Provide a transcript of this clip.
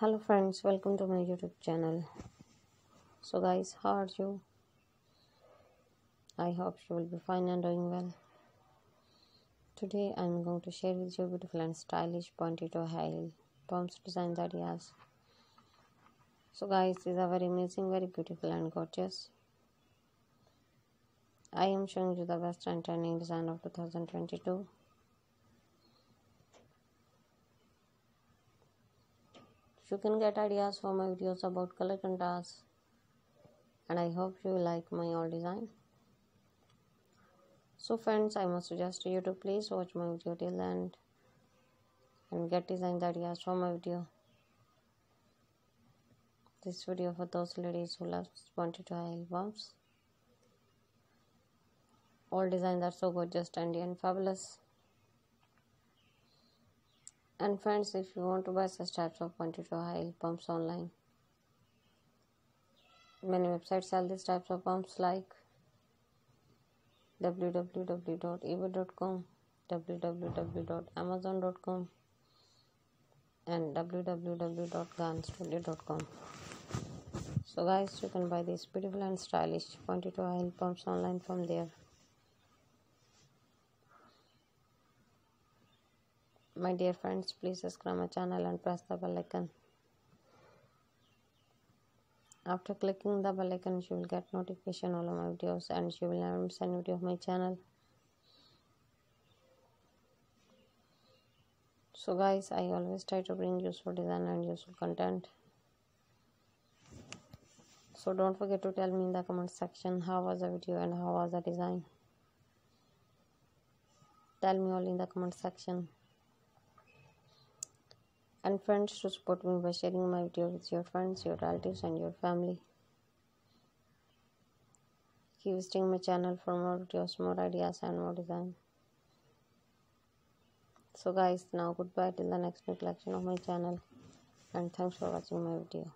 hello friends welcome to my youtube channel. So guys how are you? I hope you will be fine and doing well. Today i'm going to share with you beautiful and stylish pointy toe heel pumps design ideas so guys these are very amazing very beautiful and gorgeous. I am showing you the best and trending design of 2022 You can get ideas for my videos about color contrast and I hope you like my all design. So friends, I must suggest you to please watch my video till end and get design ideas for my video. This video for those ladies who love pointy toe albums. All designs are so gorgeous, trendy and fabulous and friends if you want to buy such types of toe high pumps online. Many websites sell these types of pumps like www.ebay.com www.amazon.com and www.garnstudio.com so guys you can buy these beautiful and stylish toe high pumps online from there my dear friends please subscribe my channel and press the bell icon. After clicking the bell icon you will get notification all of my videos and you will never miss any video of my channel. So guys i always try to bring useful design and useful content. So don't forget to tell me in the comment section how was the video and how was the design? Tell me all in the comment section and friends to support me by sharing my video with your friends, your relatives, and your family. Keep visiting my channel for more videos, more ideas, and more design. So, guys, now goodbye till the next new collection of my channel, and thanks for watching my video.